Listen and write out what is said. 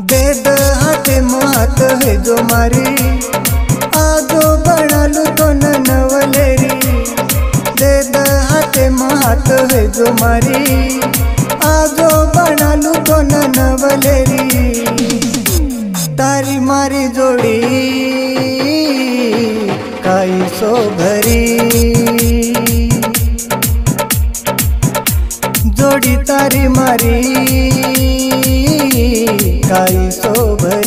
बेद हाथे मात है जो मारी। आगो बना लू तो नवलेरी बेद हाथे मात है जो मारी। आगो बना लू तो नवलेरी तारी मारी जोड़ी, काई सो भरी। जोड़ी तारी मारी। काही सोबत